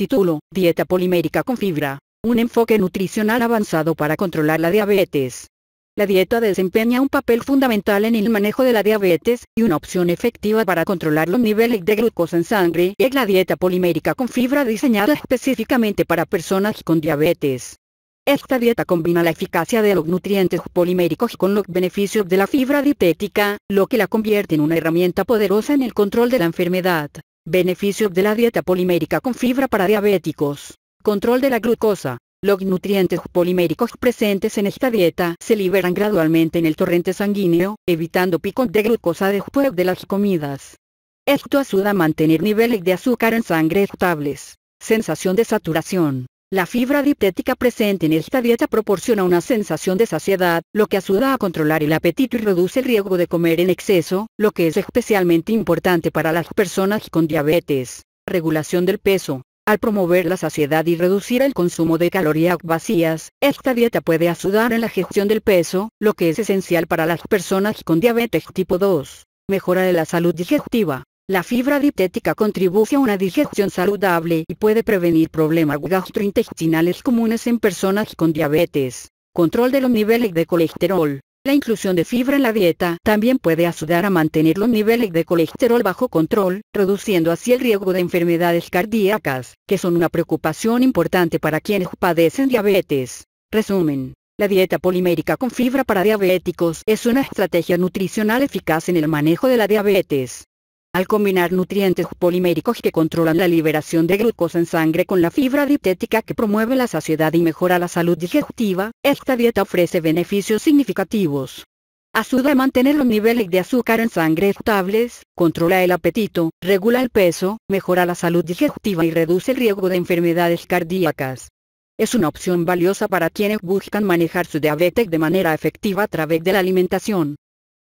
Título, Dieta polimérica con fibra. Un enfoque nutricional avanzado para controlar la diabetes. La dieta desempeña un papel fundamental en el manejo de la diabetes, y una opción efectiva para controlar los niveles de glucosa en sangre es la dieta polimérica con fibra diseñada específicamente para personas con diabetes. Esta dieta combina la eficacia de los nutrientes poliméricos con los beneficios de la fibra dietética, lo que la convierte en una herramienta poderosa en el control de la enfermedad. Beneficios de la dieta polimérica con fibra para diabéticos. Control de la glucosa. Los nutrientes poliméricos presentes en esta dieta se liberan gradualmente en el torrente sanguíneo, evitando picos de glucosa después de las comidas. Esto ayuda a mantener niveles de azúcar en sangre estables. Sensación de saturación. La fibra dietética presente en esta dieta proporciona una sensación de saciedad, lo que ayuda a controlar el apetito y reduce el riesgo de comer en exceso, lo que es especialmente importante para las personas con diabetes. Regulación del peso. Al promover la saciedad y reducir el consumo de calorías vacías, esta dieta puede ayudar en la gestión del peso, lo que es esencial para las personas con diabetes tipo 2. Mejora de la salud digestiva. La fibra dietética contribuye a una digestión saludable y puede prevenir problemas gastrointestinales comunes en personas con diabetes. Control de los niveles de colesterol. La inclusión de fibra en la dieta también puede ayudar a mantener los niveles de colesterol bajo control, reduciendo así el riesgo de enfermedades cardíacas, que son una preocupación importante para quienes padecen diabetes. Resumen. La dieta polimérica con fibra para diabéticos es una estrategia nutricional eficaz en el manejo de la diabetes. Al combinar nutrientes poliméricos que controlan la liberación de glucosa en sangre con la fibra dietética que promueve la saciedad y mejora la salud digestiva, esta dieta ofrece beneficios significativos. Ayuda a mantener los niveles de azúcar en sangre estables, controla el apetito, regula el peso, mejora la salud digestiva y reduce el riesgo de enfermedades cardíacas. Es una opción valiosa para quienes buscan manejar su diabetes de manera efectiva a través de la alimentación.